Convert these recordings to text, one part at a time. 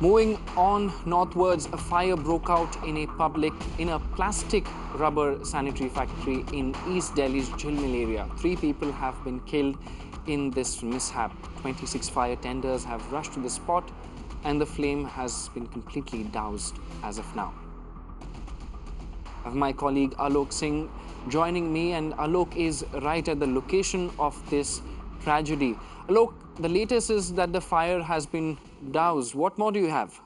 Moving on northwards, a fire broke out in a public in a plastic rubber sanitary factory in East Delhi's Jhilmil area. Three people have been killed in this mishap. 26 fire tenders have rushed to the spot and the flame has been completely doused as of now. I have my colleague Alok Singh joining me and Alok is right at the location of this tragedy. Alok, the latest is that the fire has been doused. What more do you have?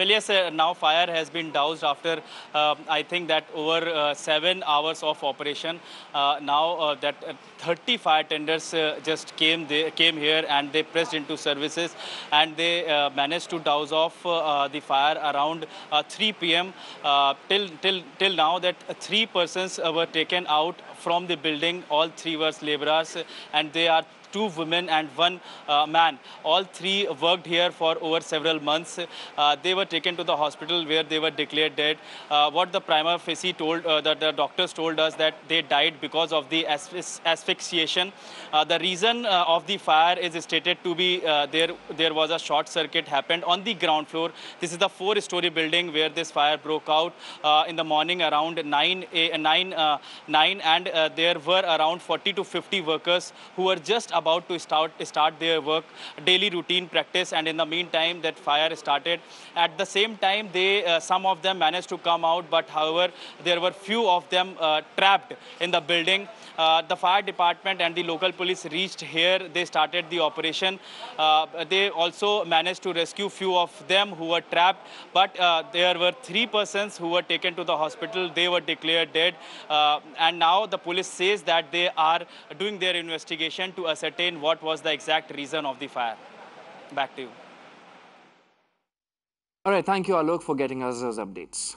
Well, yes, uh, now fire has been doused after, uh, I think that over uh, seven hours of operation. Uh, now uh, that uh, 30 fire tenders just came they came here and they pressed into services and they managed to douse off the fire around 3 p.m. till till till now that three persons were taken out from the building. All three were laborers and they are two women and one uh, man. All three worked here for over several months. Uh, they were taken to the hospital where they were declared dead. Uh, what the prima facie told, uh, the, the, doctors told us that they died because of the asphyxiation. Uh, the reason uh, of the fire is stated to be there, there was a short circuit happened on the ground floor. This is the four-story building where this fire broke out in the morning around 9, 9, 9 and there were around 40 to 50 workers who were just about to start, start their work, daily routine practice, and in the meantime, that fire started. At the same time, they uh, some of them managed to come out, but however, there were few of them uh, trapped in the building. Uh, the fire department and the local police reached here. They started the operation. Uh, they also managed to rescue few of them who were trapped, but uh, there were three persons who were taken to the hospital. They were declared dead, uh, and now the police says that they are doing their investigation to assess ascertain what was the exact reason of the fire. Back to you. All right, thank you, Alok, for getting us those updates.